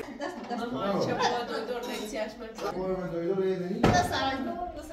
دست دست شما دو دور نیتیاش من دست سرک نمون دست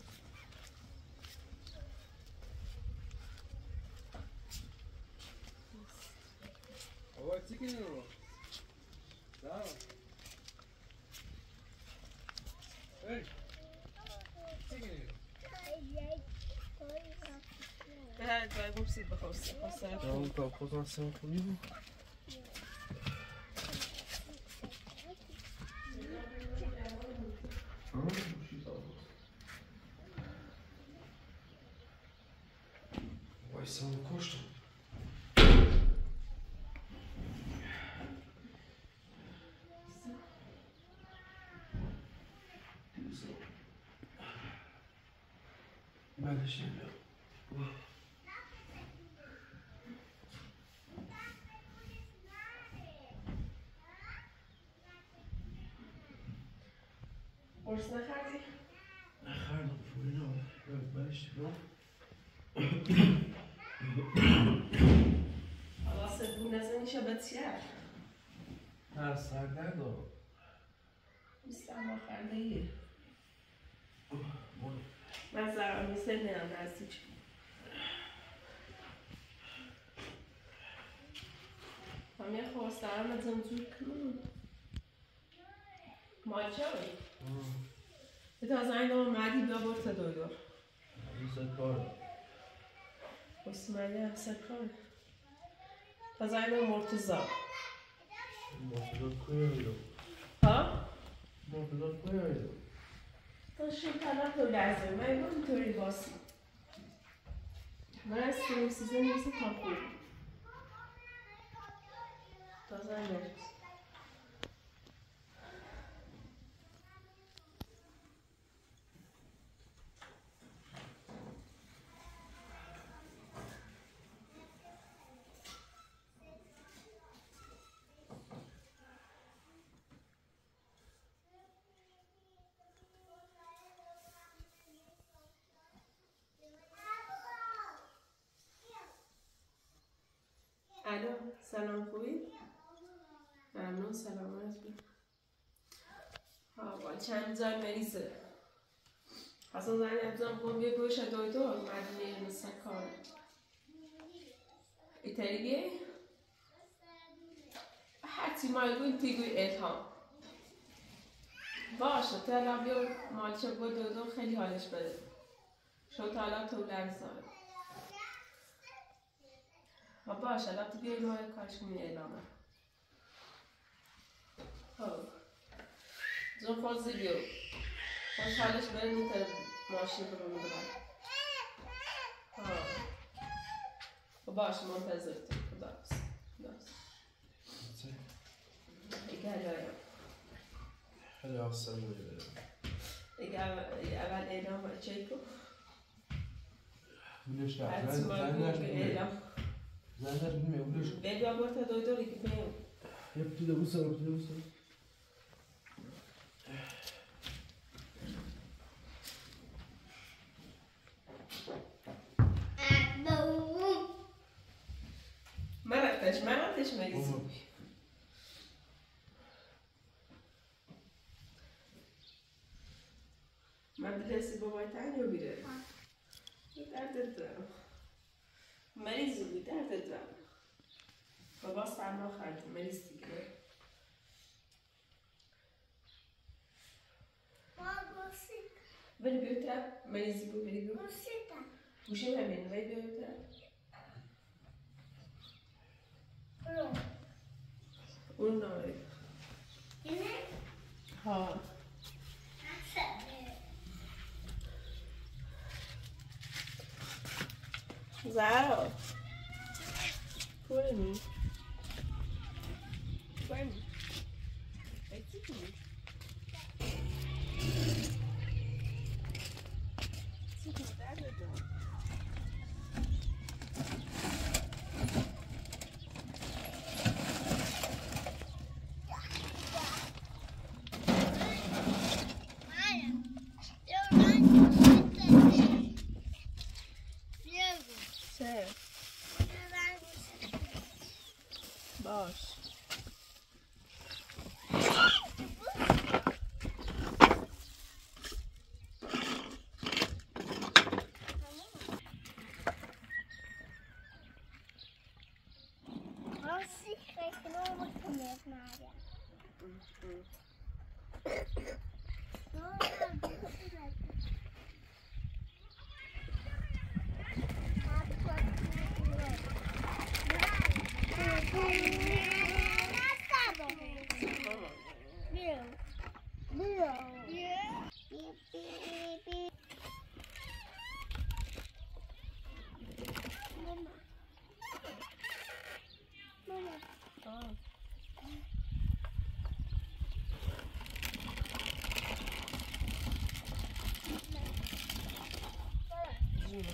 possível, assim, consegue. Então, calcou uma comigo. Ой, сам um Надо قرص نخردی؟ نخردم فورینا من اشتباه حواست بود نزنی نه سردرد دارم بیستم آخرده ایه من زرانی سنه هم نزدیک همه از زود ماجا Det tar seg en med de دو bort til døra. عثمانی هم سکان از این مرتزا مرتزا کوی آیدو ها؟ مرتزا کوی تو شیم رو لازم من اینطوری باسی من از تا خوب تازه این الو سلام خوبی؟ ممنون سلامت آبا چند زن مریضه اصلا زن ابزام کن بیه بوش دو مدینه مثل کار ایتالیه حتی ما یکون تیگوی الهام باشه تلا مالش مالچه بود دو، خیلی حالش بده شو تالا تو لرزاره باش الان تو بیایی ما کارش کنی اعلامه خب زون خود زیبیو خوشحالش بریم این طرف ماشین رو میدونم خب باش منتظر تو خدا بس خدا بس اگه حالا اصلا اگه اول اعلام چیکو منش اعلام não, não, não. Bebe o abortador e dori que meu. Eu preciso abusar, eu preciso abusar. Maratás, maratás, mas isso. Mas parece que vou meu virado. Mas Boubidou. Você tá. Boucher ma main, vai ver outra. Pronto. Um nove. Né? Ah. Zara, por mim. mm, жили.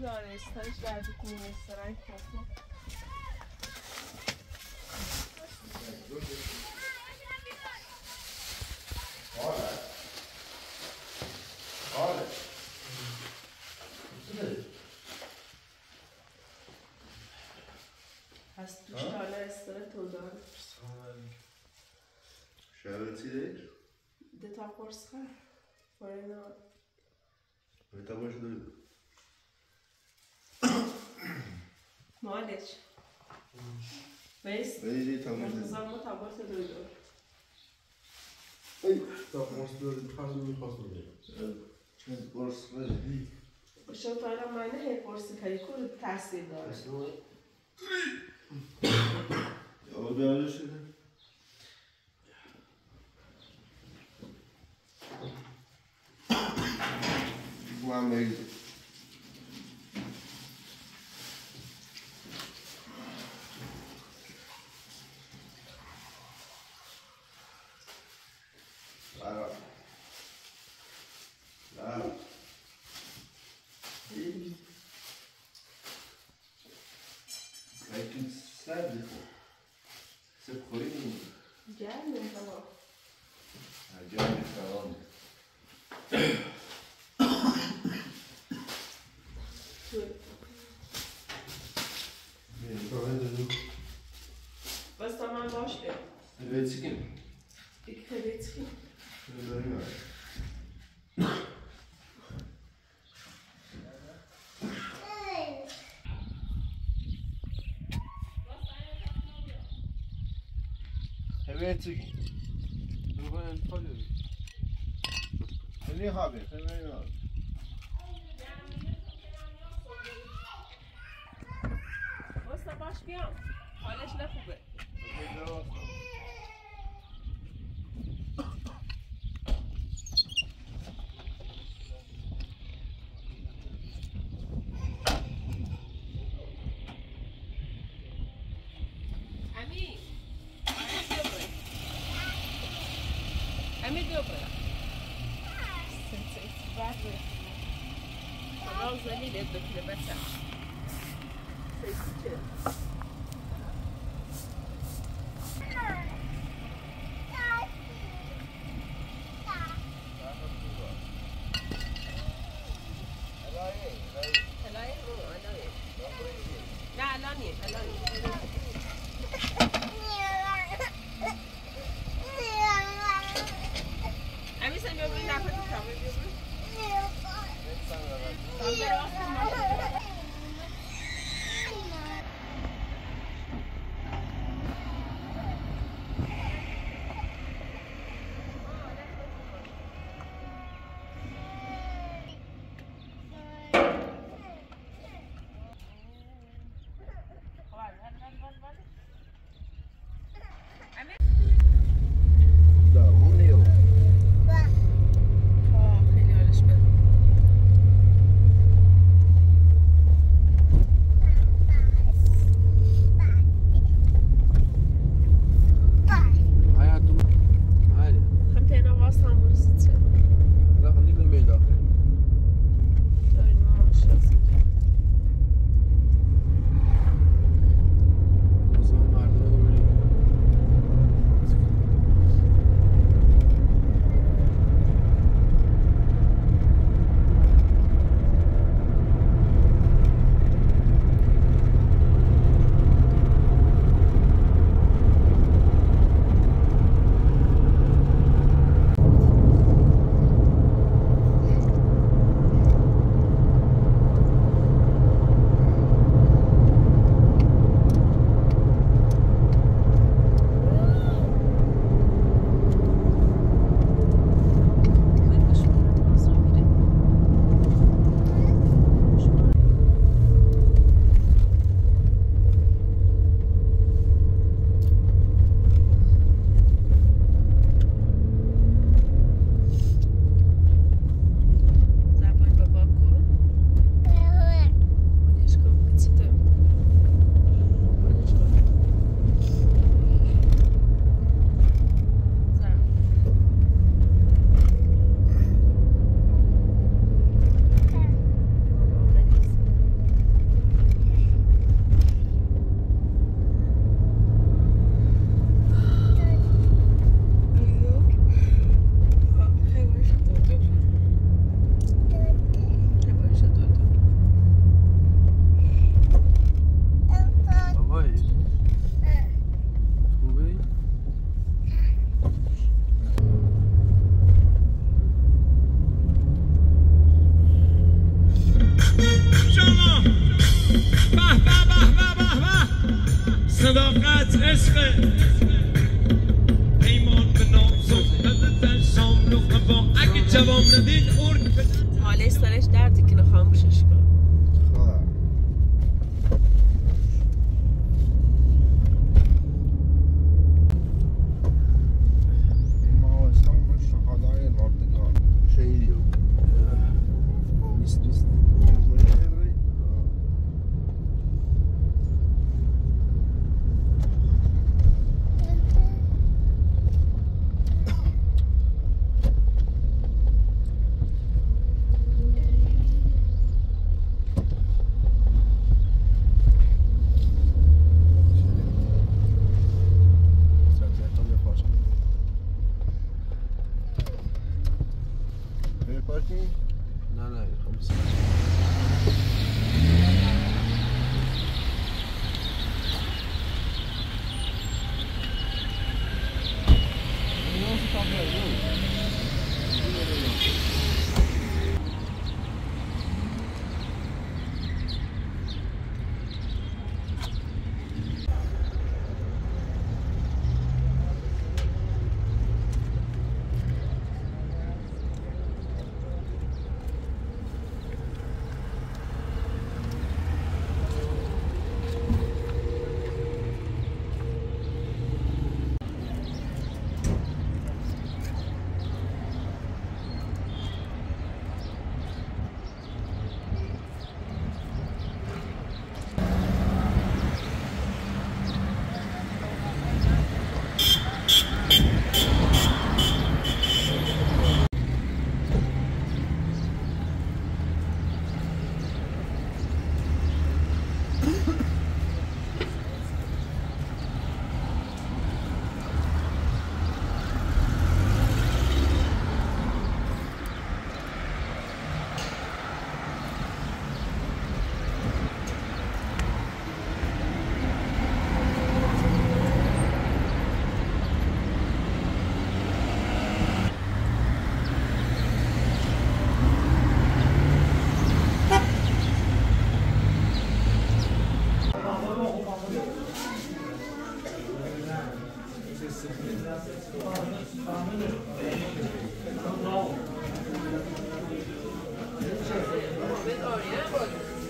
دانستانش در گورستانک کفو خودش بیست بیست تا مرد تا مرد تا مرد تا مرد تا مرد تا مرد تا مرد تا مرد تا مرد تا مرد تا مرد تا lecik. Druga jest poliwy. To nie chabie, to nie chabie. What's the bus ali dentro daquele abaixado. Seis centímetros.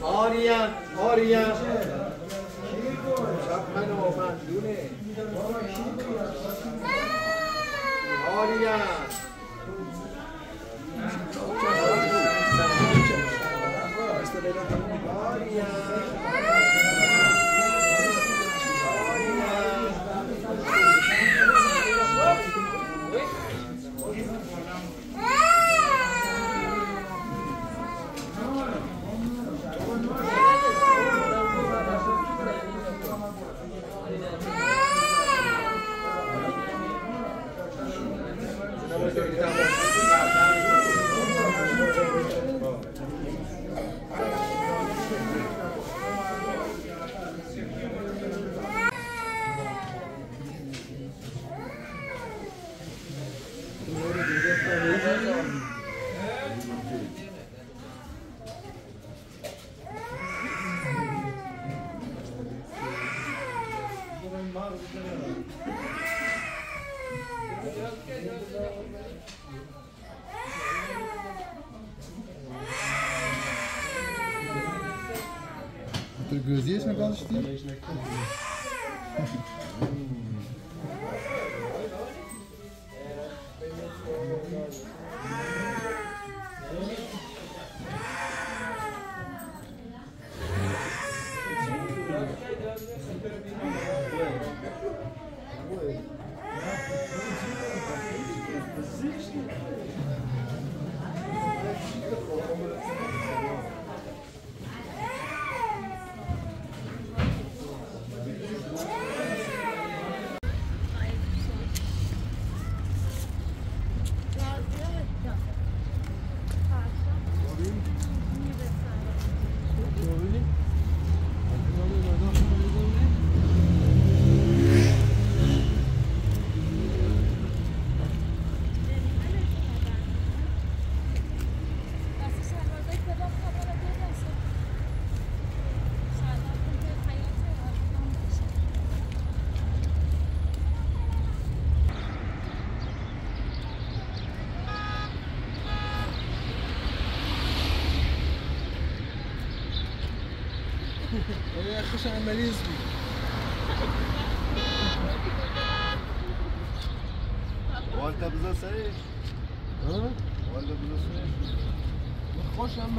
آریان آریان آریان dias, não gosto de ti. журналистами. والده خوش هم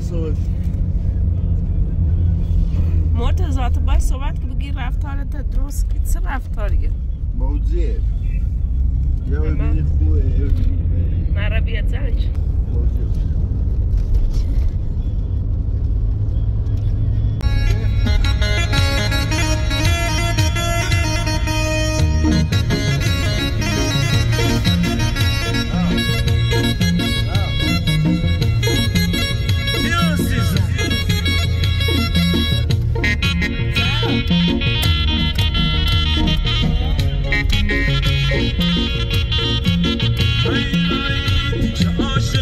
صحبت مرتضا تو باید صحبت که بگی رفتارت درست که چه رفتاریه موزیه یا ببینی خوبه مرا بیاد زنش موزیه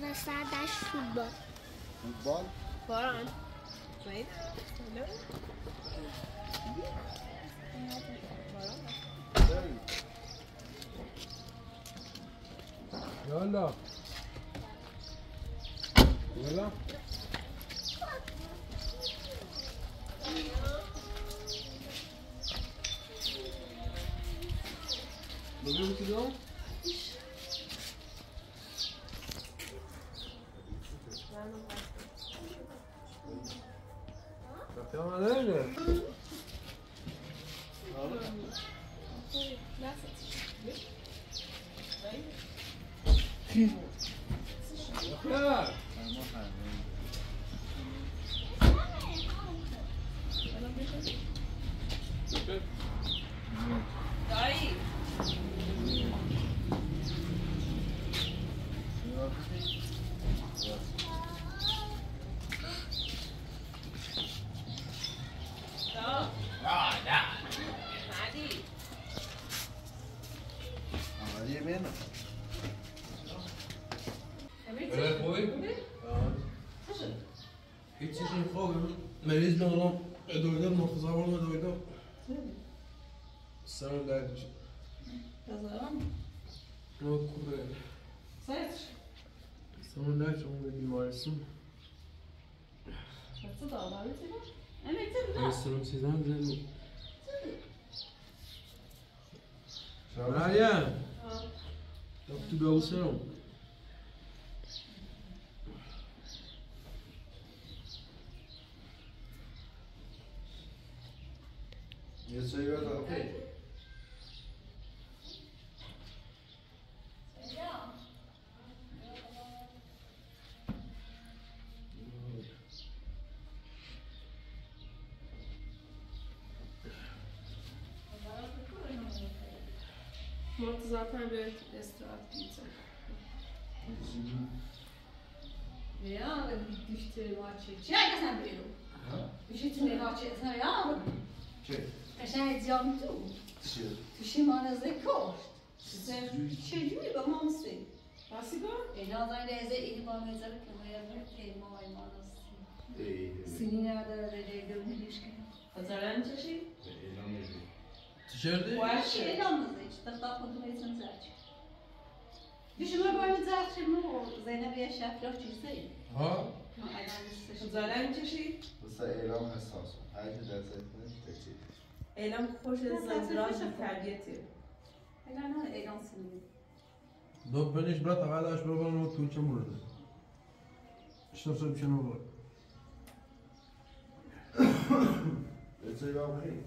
vai sair da chuva. Bora? Bora. Né? Vai. Bora. olha Yalla. Bugün Ama öyle. Самое дальше. Ne Вот куда я. Знаешь? Самое дальше он добивается. Kaçı da alabilir mi? Evet, sen de. Sınıf sizden de. Meryem. Yaptı bir alışan. Yes, I got it. Okay. zaten relatif estratejisi. Ja, wenn bir Dichte war tschüss. Ja, das Bir wir. Şey Düşünün ne var çetna ya? Çet. Kaşan edeceğim tu. Çet. Tuşim anazı koşt. Sen çeliyor ama mısın? Nasıl bu? En azından eze eli bağlayacak kılaya bir kelime aymanız. Senin nerede öyle değil mi ilişkin? Pazarlanacak şey? Eğlenmeyecek. Dışarıda Вообще şey yalnız hiç. Tırtak kontrolesini zaten. Düşünme böyle zaten mi o Zeynep yaşa flört çizseydi. ha زالان تشي بس اعلام حساس هاي در زيتون تكتيك zaten خوش زنجران تربيتي Helal elan sınırı. da ben hiç bırak hala aç babanın o Tuğçe burada. İşte sonra bir şey olur. Let's say I'm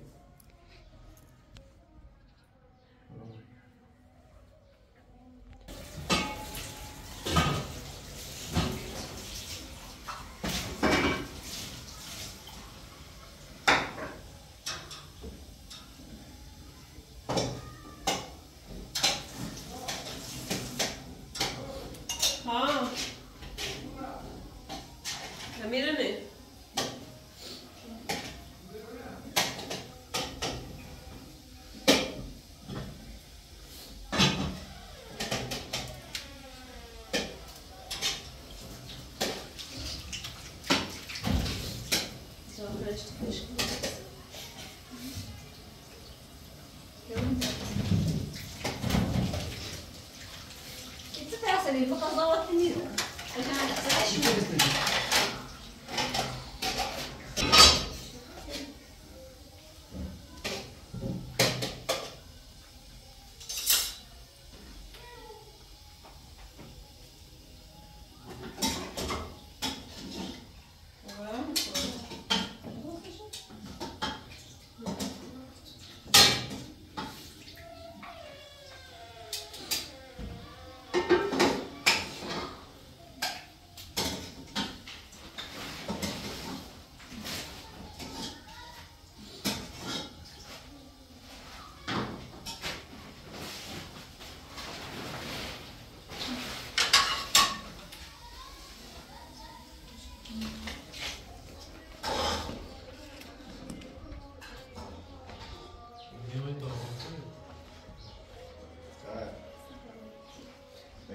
значит, пишем.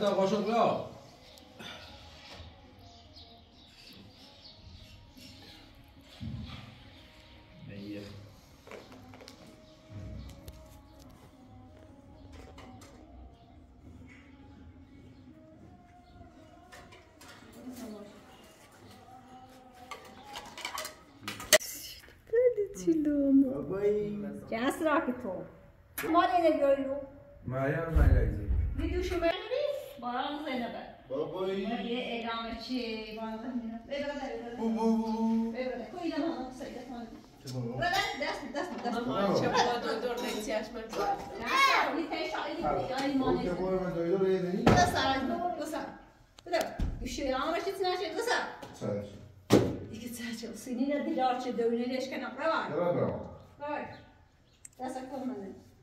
Hatta koşun ya. ছিলুম ওই ক্যাস রাখতো তোমার এনে গেল মায়া মায়া গেছে বিদু সময় Bağırın Zeynep'e. Baba iyi. Ye elameti. Bağırın. Ve beraber. Bu bu bu. Ve beraber. Koydan alalım. Sayıda falan. Buradan ders mi? Ders mi? Ders mi? Çabuk doğru doğru ne ihtiyaç var? Ya, bir tane şahit bir ay manesi. Çabuk doğru doğru doğru yedin. Kısa, kısa. Kısa. Üşüyor. Ama şimdi sen şey kısa. Sen. İki saat olsun. Yine dilarçı dövüneşken akra var. Ne var? Var. Ders akılmanın.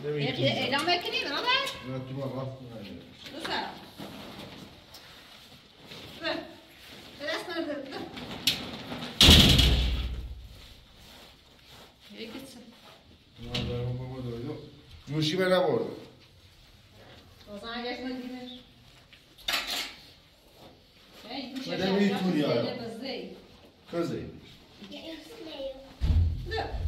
E la macchina, vabbè? Un attimo, va. Lo sarà. Nuşi ben abi orada. O zaman geçmedi gider. Ben bir tur ya. Kızı. Kızı. Kızı.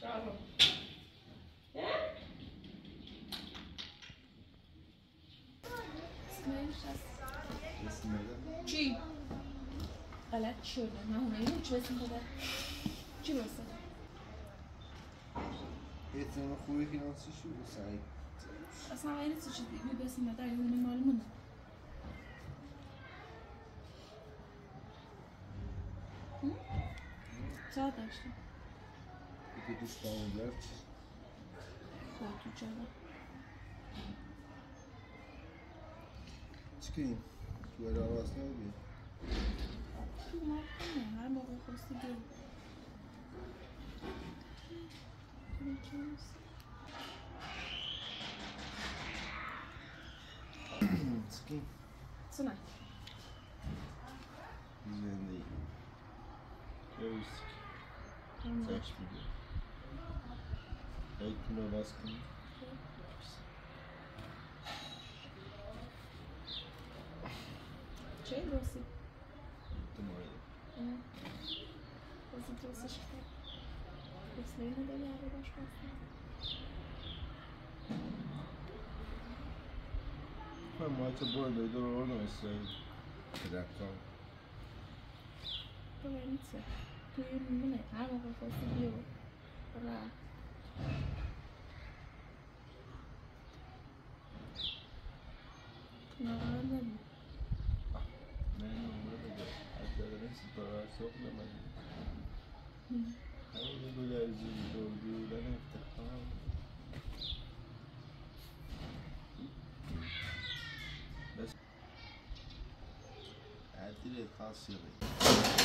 Chava. É? Tio. Olha, tio, não, é o tio assim, galera. Tio, é é tenho uma coisa que não assistiu, sai. A senhora ainda assistiu, bebeu assim, mas tá aí, eu não me olho, mano. Цялата ще. И като стане дърт. Който чава. Скинь. Тогава аз не убия. Малко не, най-много е постигил. Получилось. Скинь. Цена. Извини. Я устиг. mm. search video. Like Nova School. Чай досы? Думаю. Dosu dosu işte. Doslarını da geldi başkasına. Ben maça bu arada doğru oynamasaydım. Bir dakika. Bu benim için. to you in a minute. I don't know if I'll see you. But, uh, no, I didn't. نعم ولدك حتى لست سخنة من حاول ولا يزيد وجود أنا افتحها بس عادي لي خاص يضيق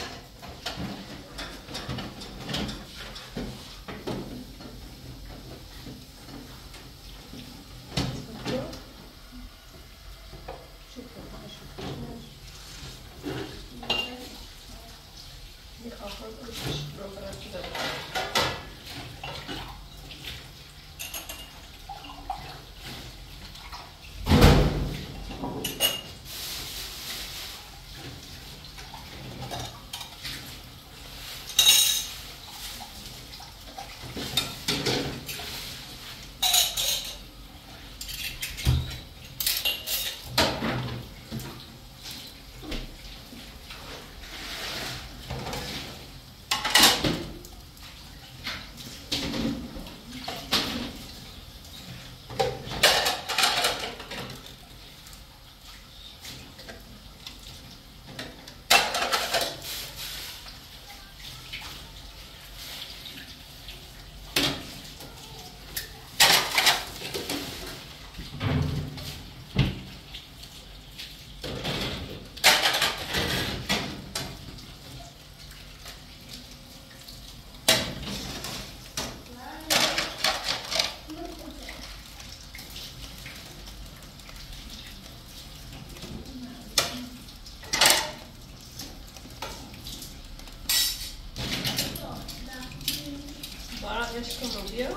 ciężko mówię.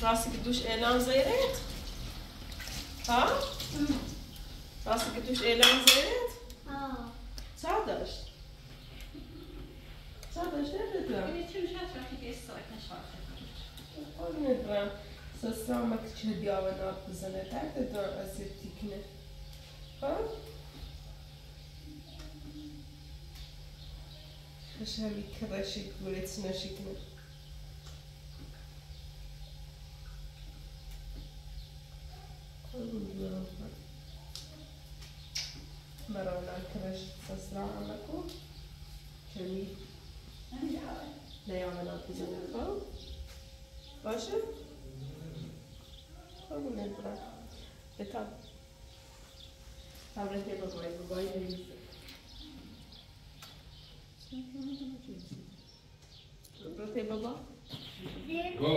Was gdyż elan zeyret? Ha? Was gdyż elan zeyret? Ha. Sadaş. Sadaş nerede duran? Evet, şimdi şarkı geçti. Oyun duran. Saslanmak için bir avana attı zaneder de duran azirtikini. Ha? Kaşar bir kadaşı, güretsin aşıkını. الكرش سسرع عندكم جميل لا يعمل التزام الفم باشا خذوا من البراد بتاب تابلت باباي باباي Brate baba. Go.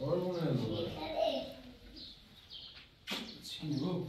Or one of them. Şimdi bu.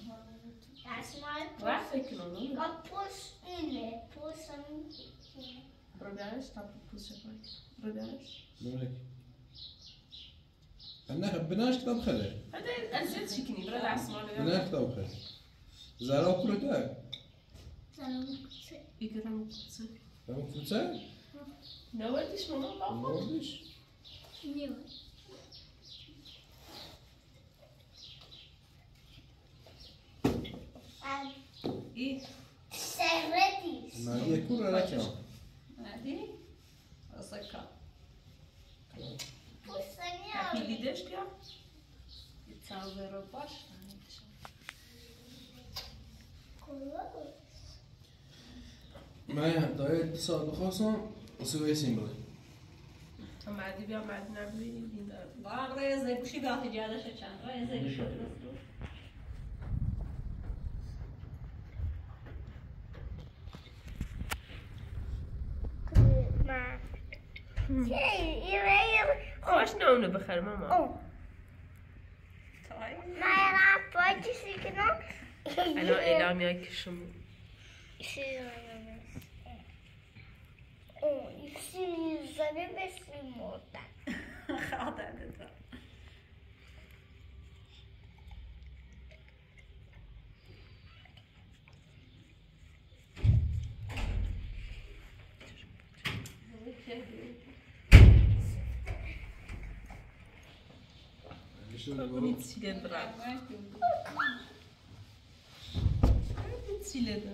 Rasmai Kapus ile pusam ile. Robiasz? Tam pusę Robiasz? Dobrek. أنا بناش كتاب خلي هذا أزيد شكني برا العصمان بناش كتاب خلي زارا كله تاك زارا كتسي إكرام كتسي إكرام كتسي نواديش من الله نواديش نواديش دي سرتي ما هي كل راكبة هادي راسكا Taki lideczka i cały robasz. معايا طريقة بیا الخاصة وسوية سيمبل معدي بيها معدنا بي داغ Oh, als nono beker mama. Oh. Maar ja, potje En dan. Hallo, en dan merk je zo'n. Oh, ik zie je zo niet meer zien, Ga altijd.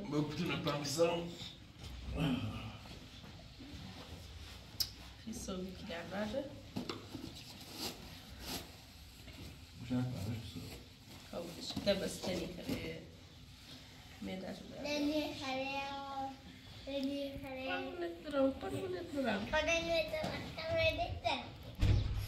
Vou pedir na televisão. Fiz só o que gravada. Já para é as pessoas. Kalmış. Demez seni kareye. Medar. Beni kareye. Beni kareye. Pagnet duram, pagnet duram. Pagnet duram, pagnet duram.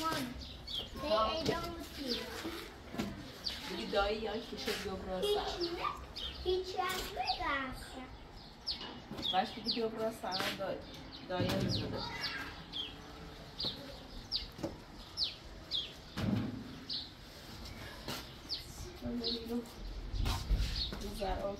dói they que chegou para the field. E daí olha que chegou pra sala. E Tiago graça. Acho que ligou pra sala, dói. Dói ajuda. Quando ligou, usaram.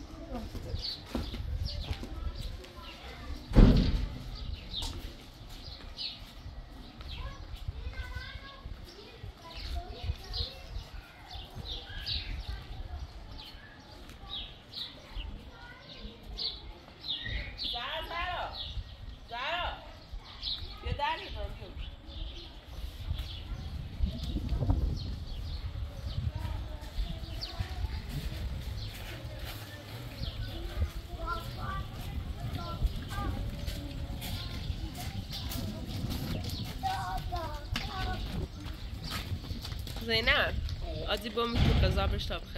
زینب آدی با میکنه قضا بخره